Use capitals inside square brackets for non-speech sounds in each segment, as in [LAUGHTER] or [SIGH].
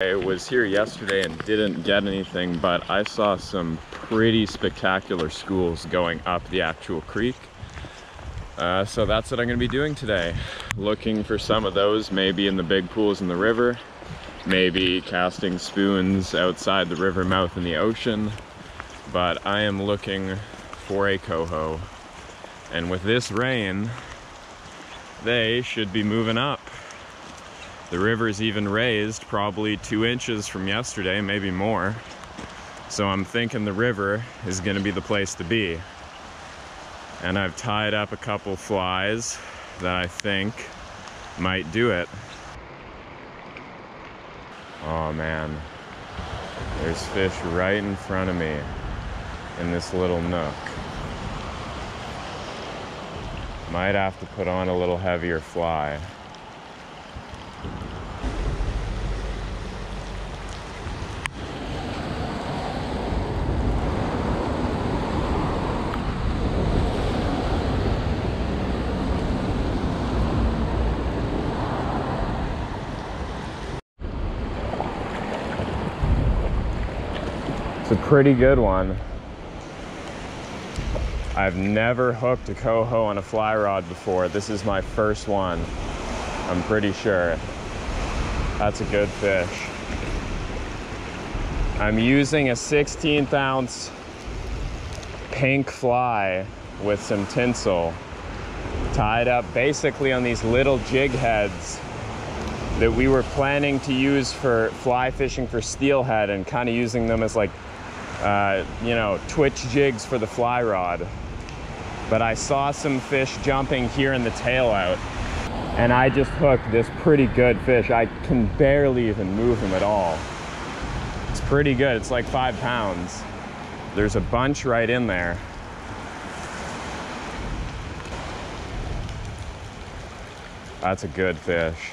I was here yesterday and didn't get anything, but I saw some pretty spectacular schools going up the actual creek. Uh, so that's what I'm gonna be doing today. Looking for some of those, maybe in the big pools in the river, maybe casting spoons outside the river mouth in the ocean. But I am looking for a coho. And with this rain, they should be moving up. The river's even raised probably two inches from yesterday, maybe more. So I'm thinking the river is gonna be the place to be. And I've tied up a couple flies that I think might do it. Oh man, there's fish right in front of me in this little nook. Might have to put on a little heavier fly. It's a pretty good one. I've never hooked a coho on a fly rod before. This is my first one. I'm pretty sure. That's a good fish. I'm using a 16th ounce pink fly with some tinsel tied up basically on these little jig heads that we were planning to use for fly fishing for steelhead and kind of using them as like uh, you know, twitch jigs for the fly rod. But I saw some fish jumping here in the tail out and I just hooked this pretty good fish. I can barely even move him at all. It's pretty good, it's like five pounds. There's a bunch right in there. That's a good fish.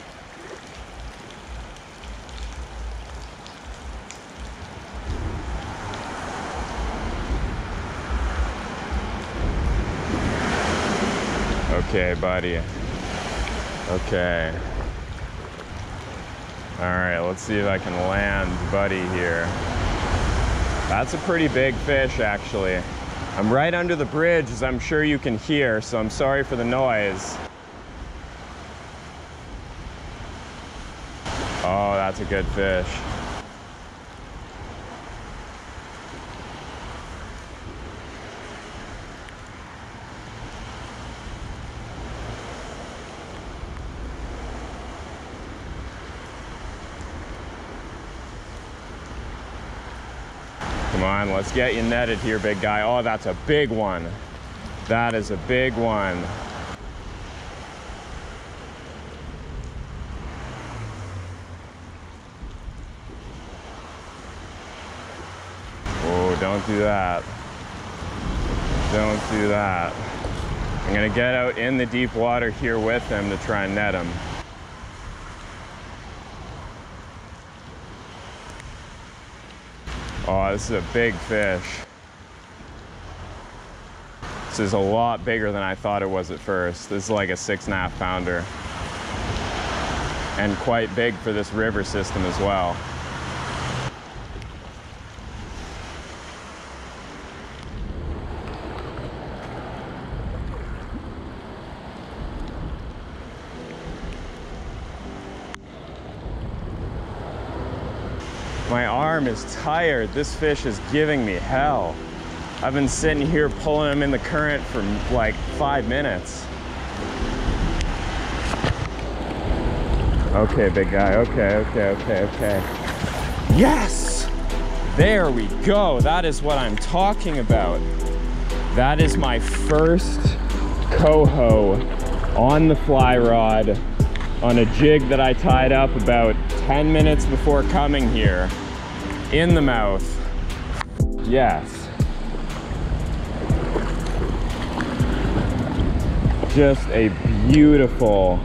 Okay, buddy. Okay. All right, let's see if I can land buddy here. That's a pretty big fish, actually. I'm right under the bridge, as I'm sure you can hear, so I'm sorry for the noise. Oh, that's a good fish. Come on, let's get you netted here, big guy. Oh, that's a big one. That is a big one. Oh, don't do that. Don't do that. I'm gonna get out in the deep water here with him to try and net him. Oh, this is a big fish. This is a lot bigger than I thought it was at first. This is like a six and a half pounder. And quite big for this river system as well. My arm is tired. This fish is giving me hell. I've been sitting here pulling him in the current for like five minutes. Okay, big guy. Okay, okay, okay, okay. Yes! There we go. That is what I'm talking about. That is my first coho on the fly rod on a jig that I tied up about 10 minutes before coming here in the mouth. Yes. Just a beautiful,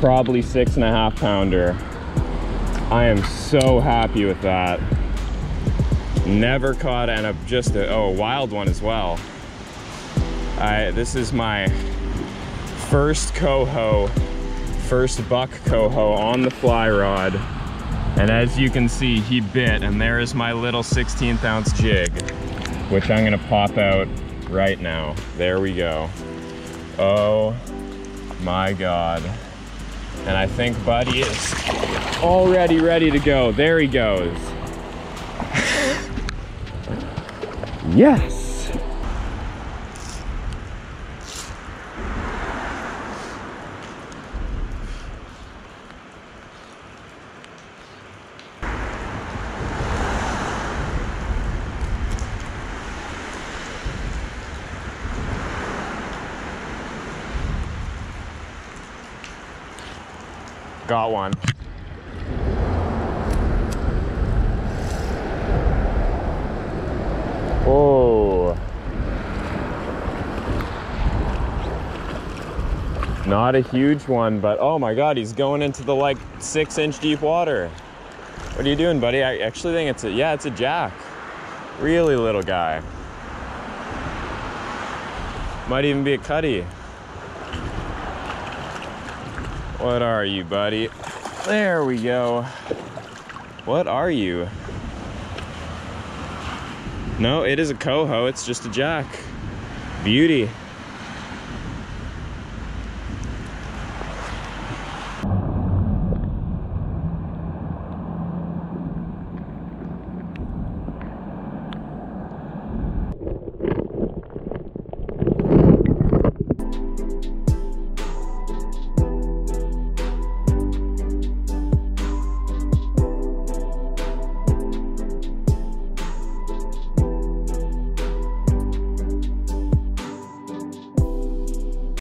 probably six and a half pounder. I am so happy with that. Never caught and a, just a, oh, a wild one as well. I, this is my first coho, first buck coho on the fly rod And as you can see, he bit, and there is my little 16th ounce jig, which I'm gonna pop out right now. There we go. Oh my God. And I think Buddy is already ready to go. There he goes. [LAUGHS] yes. Got one. Oh. Not a huge one, but oh my god, he's going into the like six inch deep water. What are you doing, buddy? I actually think it's a, yeah, it's a jack. Really little guy. Might even be a cutty. What are you, buddy? There we go. What are you? No, it is a coho. It's just a jack. Beauty.